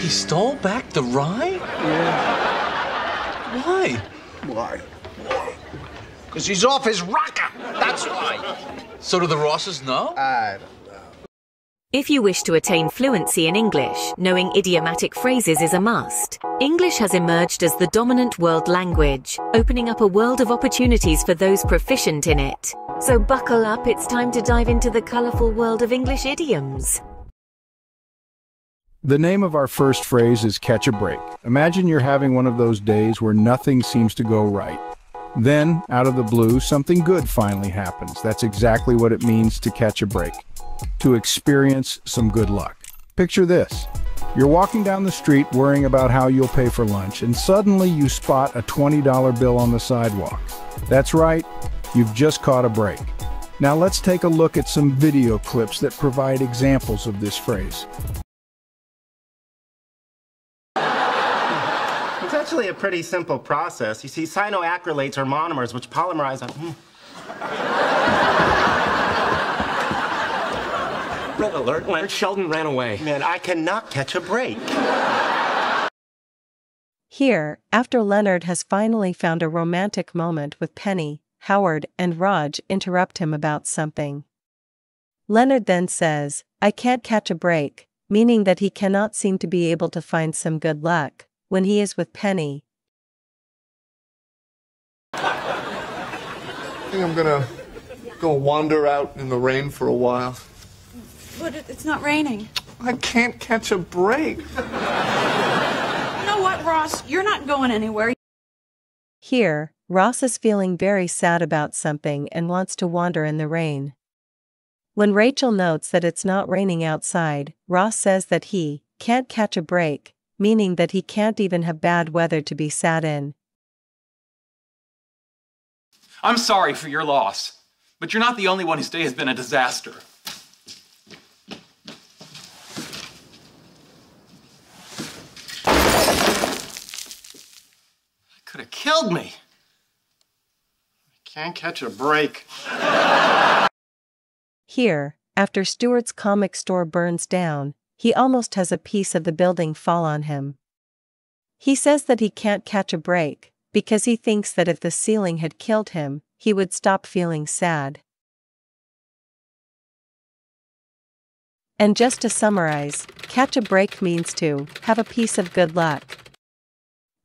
He stole back the rye? Yeah. Why? Why? Why? Because he's off his rocker. That's why. So do the Rosses know? I don't know. If you wish to attain fluency in English, knowing idiomatic phrases is a must. English has emerged as the dominant world language, opening up a world of opportunities for those proficient in it. So buckle up, it's time to dive into the colorful world of English idioms. The name of our first phrase is catch a break. Imagine you're having one of those days where nothing seems to go right. Then, out of the blue, something good finally happens. That's exactly what it means to catch a break. To experience some good luck. Picture this. You're walking down the street worrying about how you'll pay for lunch, and suddenly you spot a $20 bill on the sidewalk. That's right, you've just caught a break. Now let's take a look at some video clips that provide examples of this phrase. Actually a pretty simple process. You see, cyanoacrylates are monomers which polymerize on. Mm. Red alert, Leonard Sheldon ran away. Man, I cannot catch a break. Here, after Leonard has finally found a romantic moment with Penny, Howard and Raj interrupt him about something. Leonard then says, I can't catch a break, meaning that he cannot seem to be able to find some good luck when he is with Penny. I think I'm gonna go wander out in the rain for a while. But it's not raining. I can't catch a break. You know what, Ross? You're not going anywhere. Here, Ross is feeling very sad about something and wants to wander in the rain. When Rachel notes that it's not raining outside, Ross says that he can't catch a break, meaning that he can't even have bad weather to be sad in. I'm sorry for your loss, but you're not the only one whose day has been a disaster. Could have killed me. I Can't catch a break. Here, after Stuart's comic store burns down, he almost has a piece of the building fall on him. He says that he can't catch a break, because he thinks that if the ceiling had killed him, he would stop feeling sad. And just to summarize, catch a break means to have a piece of good luck.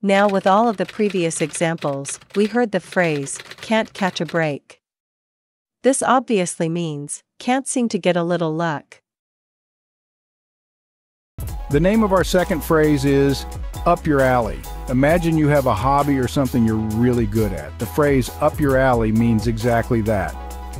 Now, with all of the previous examples, we heard the phrase, can't catch a break. This obviously means, can't seem to get a little luck. The name of our second phrase is up your alley. Imagine you have a hobby or something you're really good at. The phrase up your alley means exactly that.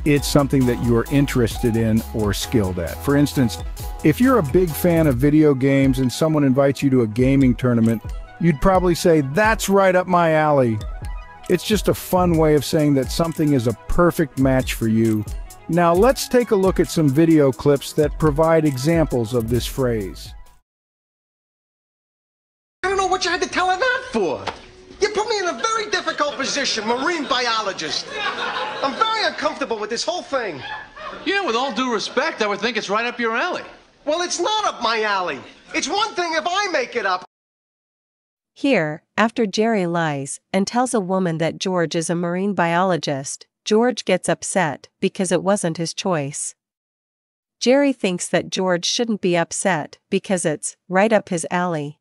It's something that you are interested in or skilled at. For instance, if you're a big fan of video games and someone invites you to a gaming tournament, you'd probably say, That's right up my alley. It's just a fun way of saying that something is a perfect match for you. Now let's take a look at some video clips that provide examples of this phrase. I don't know what you had to tell her that for. You put me in a very difficult position, marine biologist. I'm very uncomfortable with this whole thing. Yeah, with all due respect, I would think it's right up your alley. Well, it's not up my alley. It's one thing if I make it up. Here, after Jerry lies and tells a woman that George is a marine biologist, George gets upset because it wasn't his choice. Jerry thinks that George shouldn't be upset because it's right up his alley.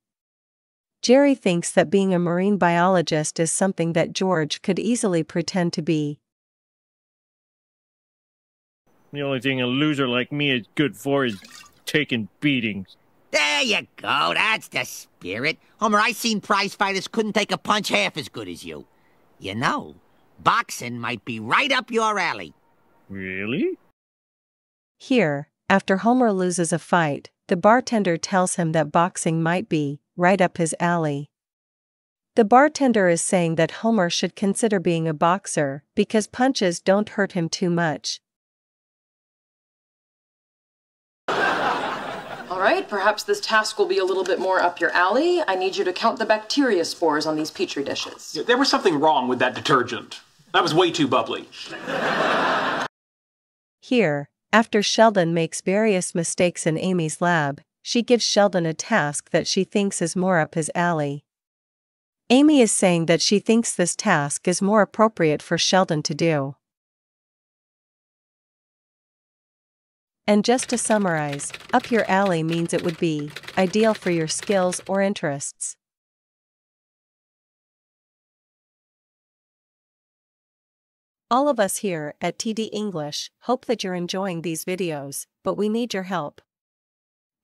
Jerry thinks that being a marine biologist is something that George could easily pretend to be. The only thing a loser like me is good for is taking beatings. There you go. That's the spirit. Homer, I seen prize fighters couldn't take a punch half as good as you. You know, boxing might be right up your alley. Really? Here, after Homer loses a fight, the bartender tells him that boxing might be right up his alley. The bartender is saying that Homer should consider being a boxer because punches don't hurt him too much. All right, perhaps this task will be a little bit more up your alley. I need you to count the bacteria spores on these petri dishes. There was something wrong with that detergent. That was way too bubbly. Here, after Sheldon makes various mistakes in Amy's lab, she gives Sheldon a task that she thinks is more up his alley. Amy is saying that she thinks this task is more appropriate for Sheldon to do. And just to summarize, up your alley means it would be ideal for your skills or interests. All of us here at TD English hope that you're enjoying these videos, but we need your help.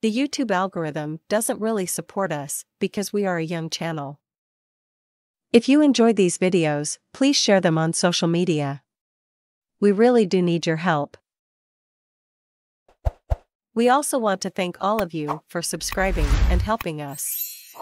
The YouTube algorithm doesn't really support us because we are a young channel. If you enjoyed these videos, please share them on social media. We really do need your help. We also want to thank all of you for subscribing and helping us.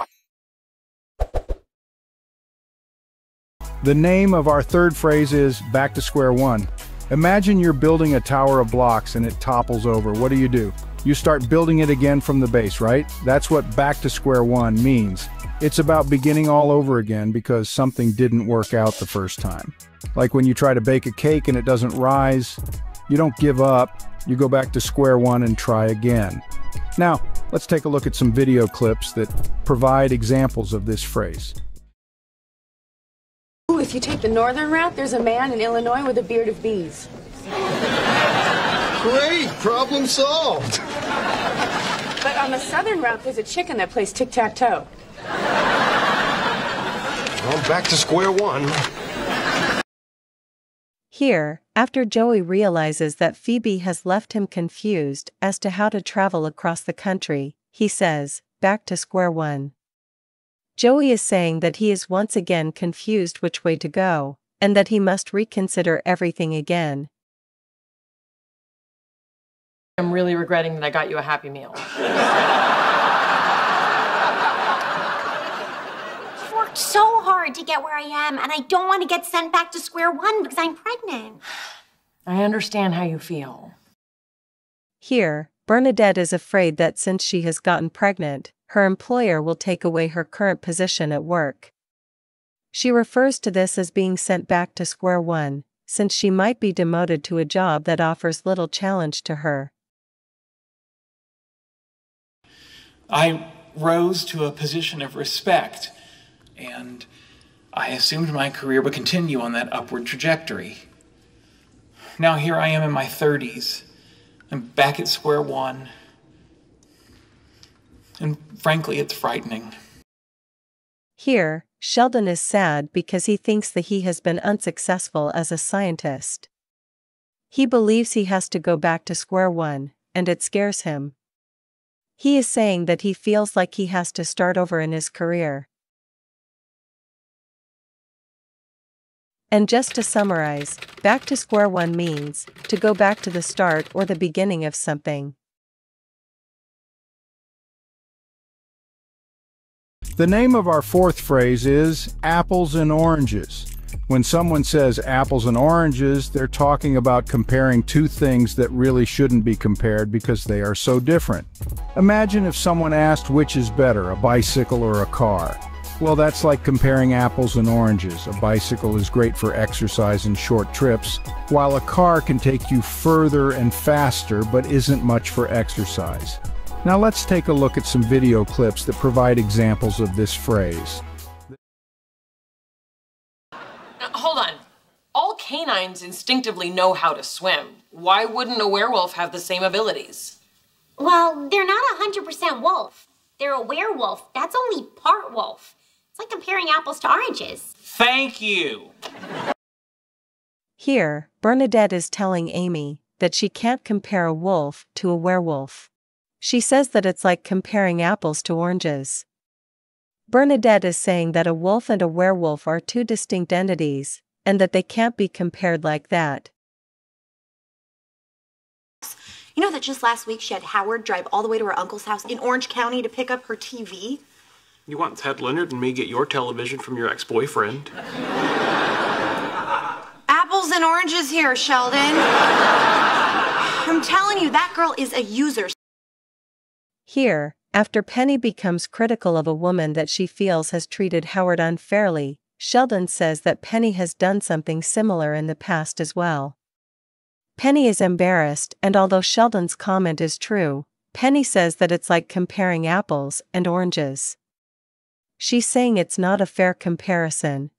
The name of our third phrase is back to square one. Imagine you're building a tower of blocks and it topples over. What do you do? You start building it again from the base, right? That's what back to square one means. It's about beginning all over again because something didn't work out the first time. Like when you try to bake a cake and it doesn't rise, you don't give up, you go back to square one and try again. Now, let's take a look at some video clips that provide examples of this phrase. Ooh, if you take the northern route, there's a man in Illinois with a beard of bees. Great, problem solved. But on the southern route, there's a chicken that plays tic-tac-toe. Well, back to square one. Here, after Joey realizes that Phoebe has left him confused as to how to travel across the country, he says, back to square one. Joey is saying that he is once again confused which way to go, and that he must reconsider everything again. I'm really regretting that I got you a Happy Meal. I've worked so hard to get where I am, and I don't want to get sent back to square one because I'm pregnant. I understand how you feel. Here, Bernadette is afraid that since she has gotten pregnant, her employer will take away her current position at work. She refers to this as being sent back to square one, since she might be demoted to a job that offers little challenge to her. I rose to a position of respect, and I assumed my career would continue on that upward trajectory. Now here I am in my 30s. I'm back at square one. And frankly, it's frightening. Here, Sheldon is sad because he thinks that he has been unsuccessful as a scientist. He believes he has to go back to square one, and it scares him. He is saying that he feels like he has to start over in his career. And just to summarize, back to square one means to go back to the start or the beginning of something. The name of our fourth phrase is apples and oranges. When someone says apples and oranges, they're talking about comparing two things that really shouldn't be compared because they are so different. Imagine if someone asked which is better, a bicycle or a car. Well, that's like comparing apples and oranges. A bicycle is great for exercise and short trips, while a car can take you further and faster but isn't much for exercise. Now let's take a look at some video clips that provide examples of this phrase. Now, hold on. All canines instinctively know how to swim. Why wouldn't a werewolf have the same abilities? Well, they're not a 100% wolf. They're a werewolf. That's only part wolf. It's like comparing apples to oranges. Thank you. Here, Bernadette is telling Amy that she can't compare a wolf to a werewolf. She says that it's like comparing apples to oranges. Bernadette is saying that a wolf and a werewolf are two distinct entities, and that they can't be compared like that. You know that just last week she had Howard drive all the way to her uncle's house in Orange County to pick up her TV? You want Ted Leonard and me get your television from your ex-boyfriend? Apples and oranges here, Sheldon. I'm telling you, that girl is a user. Here, after Penny becomes critical of a woman that she feels has treated Howard unfairly, Sheldon says that Penny has done something similar in the past as well. Penny is embarrassed, and although Sheldon's comment is true, Penny says that it's like comparing apples and oranges. She's saying it's not a fair comparison.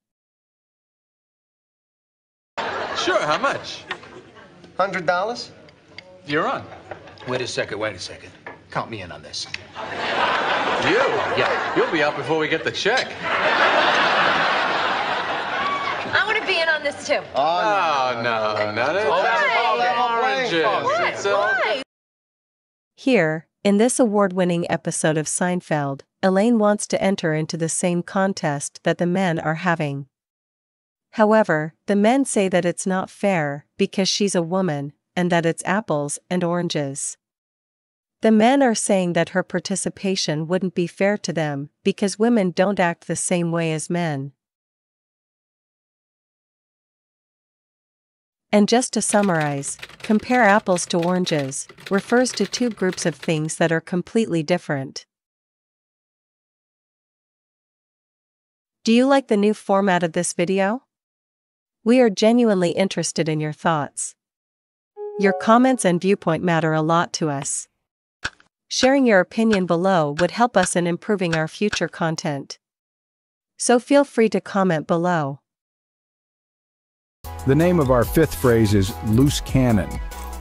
Sure, how much? Hundred dollars? You're on. Wait a second, wait a second. Count me in on this. You? Yeah. You'll be out before we get the check. I want to be in on this too. Oh, no, no, ah, no. That's oranges. It's all- Here, in this award winning episode of Seinfeld, Elaine wants to enter into the same contest that the men are having. However, the men say that it's not fair because she's a woman and that it's apples and oranges. The men are saying that her participation wouldn't be fair to them because women don't act the same way as men. And just to summarize, compare apples to oranges refers to two groups of things that are completely different. Do you like the new format of this video? We are genuinely interested in your thoughts. Your comments and viewpoint matter a lot to us. Sharing your opinion below would help us in improving our future content. So feel free to comment below. The name of our fifth phrase is loose cannon.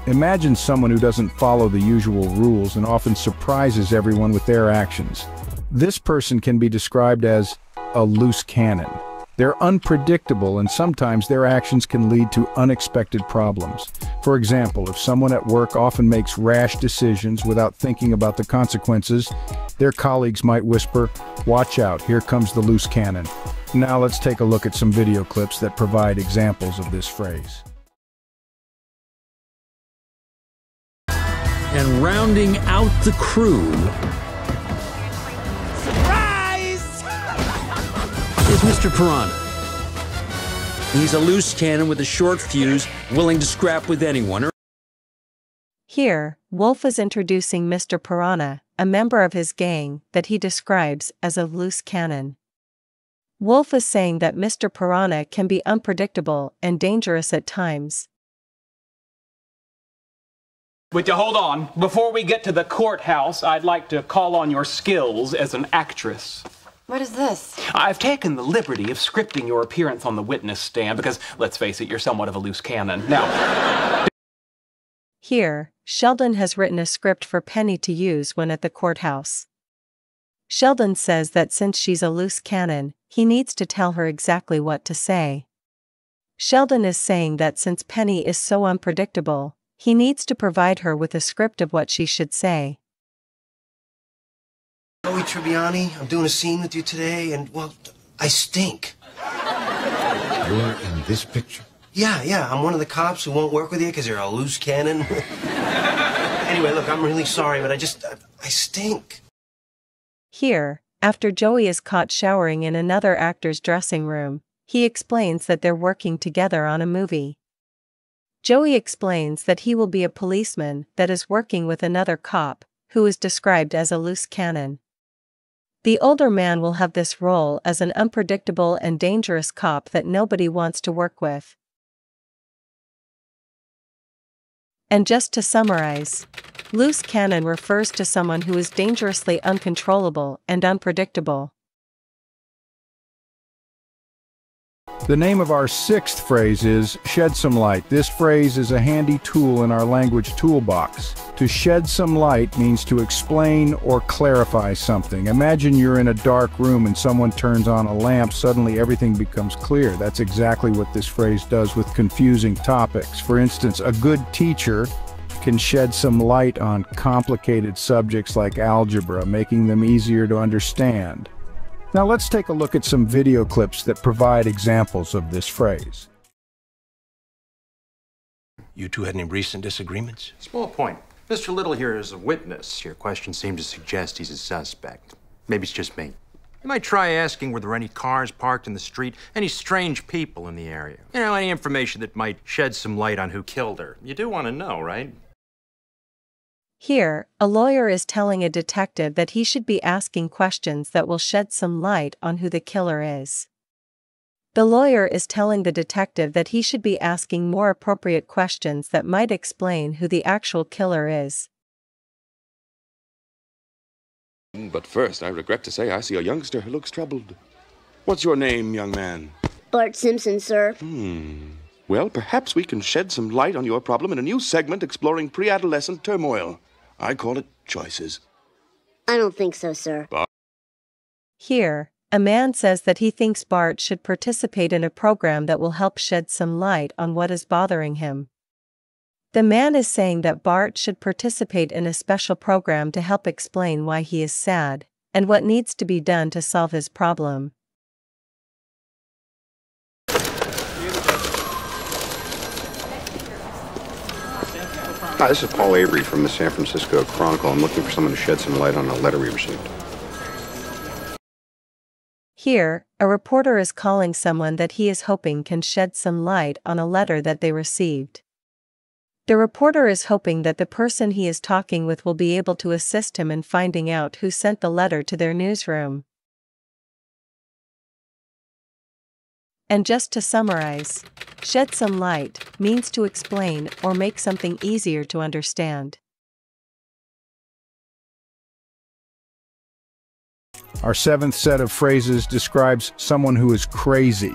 Imagine someone who doesn't follow the usual rules and often surprises everyone with their actions. This person can be described as a loose cannon. They're unpredictable and sometimes their actions can lead to unexpected problems. For example, if someone at work often makes rash decisions without thinking about the consequences, their colleagues might whisper, watch out, here comes the loose cannon. Now let's take a look at some video clips that provide examples of this phrase. And rounding out the crew is Mr. Piranha. He's a loose cannon with a short fuse, willing to scrap with anyone. Here, Wolf is introducing Mr. Piranha, a member of his gang that he describes as a loose cannon. Wolf is saying that Mr. Piranha can be unpredictable and dangerous at times. But to hold on, before we get to the courthouse, I'd like to call on your skills as an actress. What is this? I've taken the liberty of scripting your appearance on the witness stand because, let's face it, you're somewhat of a loose cannon. Now, Here, Sheldon has written a script for Penny to use when at the courthouse. Sheldon says that since she's a loose cannon, he needs to tell her exactly what to say. Sheldon is saying that since Penny is so unpredictable, he needs to provide her with a script of what she should say. Joey Tribbiani, I'm doing a scene with you today, and, well, I stink. You're in this picture? Yeah, yeah, I'm one of the cops who won't work with you because you're a loose cannon. anyway, look, I'm really sorry, but I just, I, I stink. Here, after Joey is caught showering in another actor's dressing room, he explains that they're working together on a movie. Joey explains that he will be a policeman that is working with another cop, who is described as a loose cannon. The older man will have this role as an unpredictable and dangerous cop that nobody wants to work with. And just to summarize, loose cannon refers to someone who is dangerously uncontrollable and unpredictable. The name of our sixth phrase is shed some light. This phrase is a handy tool in our language toolbox. To shed some light means to explain or clarify something. Imagine you're in a dark room and someone turns on a lamp, suddenly everything becomes clear. That's exactly what this phrase does with confusing topics. For instance, a good teacher can shed some light on complicated subjects like algebra, making them easier to understand. Now let's take a look at some video clips that provide examples of this phrase. You two had any recent disagreements? Small point. Mr. Little here is a witness. Your question seemed to suggest he's a suspect. Maybe it's just me. You might try asking were there any cars parked in the street, any strange people in the area. You know, any information that might shed some light on who killed her. You do want to know, right? Here, a lawyer is telling a detective that he should be asking questions that will shed some light on who the killer is. The lawyer is telling the detective that he should be asking more appropriate questions that might explain who the actual killer is. But first, I regret to say I see a youngster who looks troubled. What's your name, young man? Bart Simpson, sir. Hmm. Well, perhaps we can shed some light on your problem in a new segment exploring pre adolescent turmoil. I call it Choices. I don't think so, sir. Here, a man says that he thinks Bart should participate in a program that will help shed some light on what is bothering him. The man is saying that Bart should participate in a special program to help explain why he is sad and what needs to be done to solve his problem. Hi, this is Paul Avery from the San Francisco Chronicle. I'm looking for someone to shed some light on a letter we received. Here, a reporter is calling someone that he is hoping can shed some light on a letter that they received. The reporter is hoping that the person he is talking with will be able to assist him in finding out who sent the letter to their newsroom. And just to summarize, shed some light means to explain or make something easier to understand. Our seventh set of phrases describes someone who is crazy.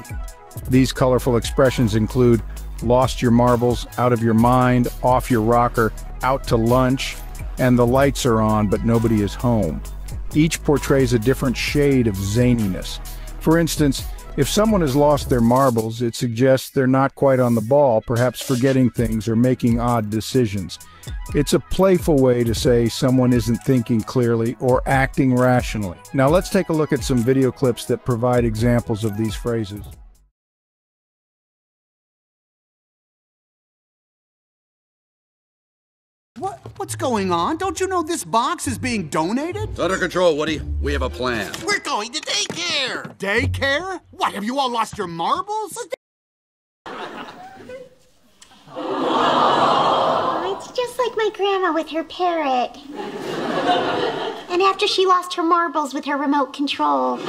These colorful expressions include lost your marbles, out of your mind, off your rocker, out to lunch, and the lights are on but nobody is home. Each portrays a different shade of zaniness. For instance, if someone has lost their marbles, it suggests they're not quite on the ball, perhaps forgetting things or making odd decisions. It's a playful way to say someone isn't thinking clearly or acting rationally. Now let's take a look at some video clips that provide examples of these phrases. What's going on? Don't you know this box is being donated? It's under control, Woody. We have a plan. We're going to daycare! Daycare? What, have you all lost your marbles? Oh, it's just like my grandma with her parrot. And after she lost her marbles with her remote control. Boy,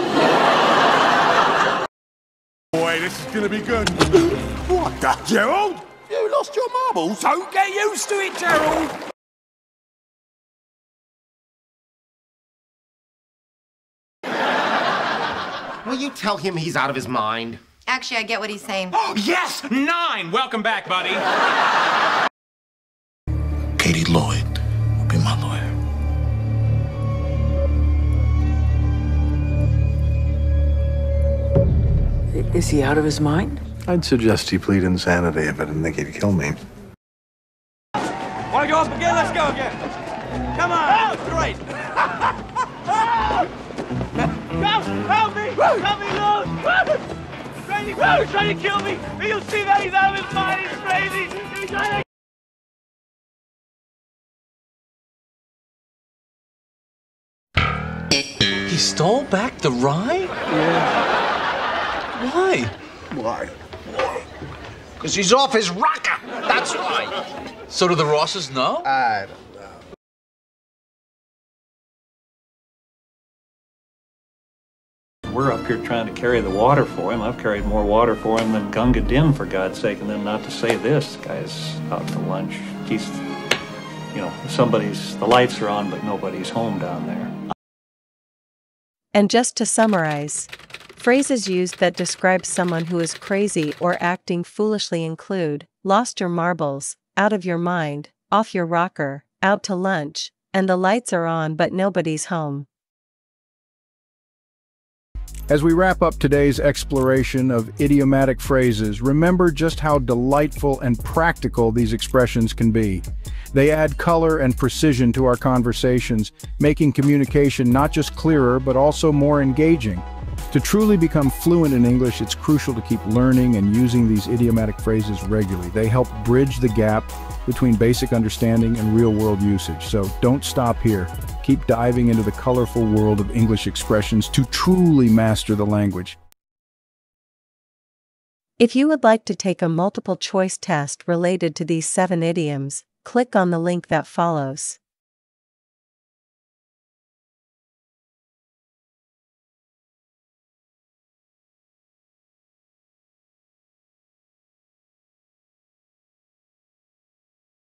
this is gonna be good. what the? Gerald? You lost your marbles? Don't get used to it, Gerald! Will you tell him he's out of his mind? Actually, I get what he's saying. Oh, yes! Nine! Welcome back, buddy. Katie Lloyd will be my lawyer. Is he out of his mind? I'd suggest he plead insanity if I didn't think he'd kill me. Want to go up again? Let's go again. Come on. Oh, great. Help me! Help me, Lord! He's trying to kill me! You see that? He's out of his mind! He's crazy! He's trying to... He stole back the rye? Yeah. Why? Why? Because he's off his rocker. That's why. So do the Rosses know? I don't We're up here trying to carry the water for him. I've carried more water for him than Gunga Din, for God's sake. And then not to say this, guy's out to lunch. He's, you know, somebody's, the lights are on, but nobody's home down there. And just to summarize, phrases used that describe someone who is crazy or acting foolishly include lost your marbles, out of your mind, off your rocker, out to lunch, and the lights are on but nobody's home. As we wrap up today's exploration of idiomatic phrases, remember just how delightful and practical these expressions can be. They add color and precision to our conversations, making communication not just clearer but also more engaging. To truly become fluent in English, it's crucial to keep learning and using these idiomatic phrases regularly. They help bridge the gap between basic understanding and real-world usage. So don't stop here. Keep diving into the colorful world of English expressions to truly master the language. If you would like to take a multiple choice test related to these seven idioms, click on the link that follows.